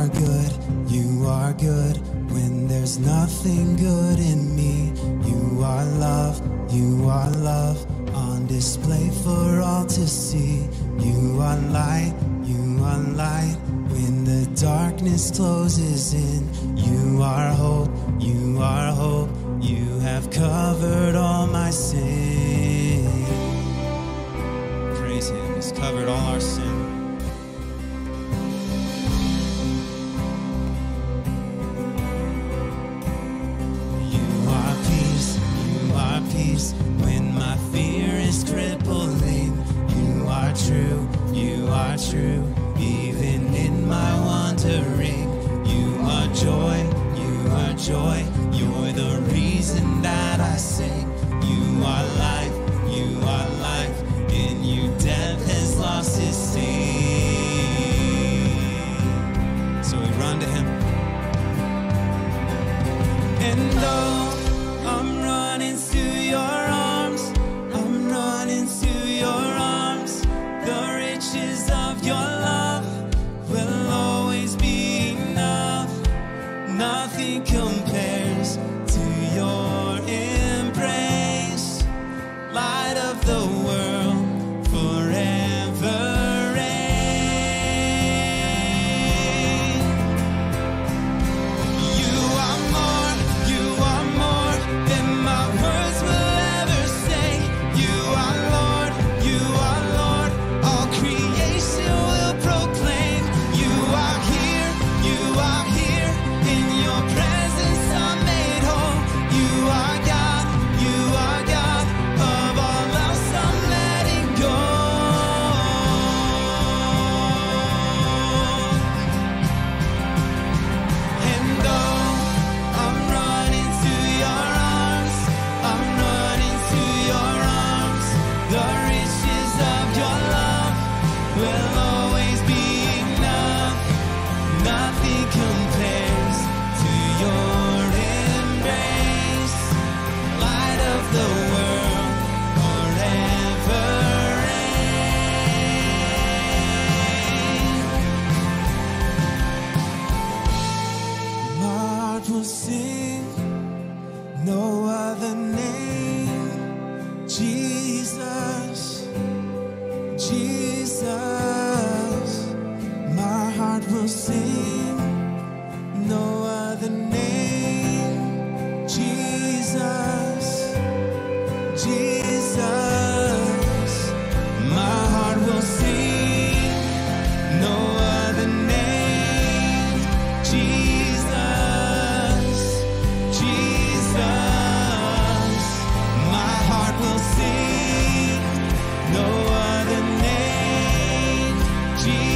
are good, you are good. When there's nothing good in me, you are love, you are love. On display for all to see. You are light, you are light. When the darkness closes in, you are hope, you are hope. You have covered all my sin. Praise Him, He's covered all our sin. When my fear is crippling. You are true, you are true, even in my wandering. You are joy, you are joy, you're the reason that the world, Jesus. Jesus.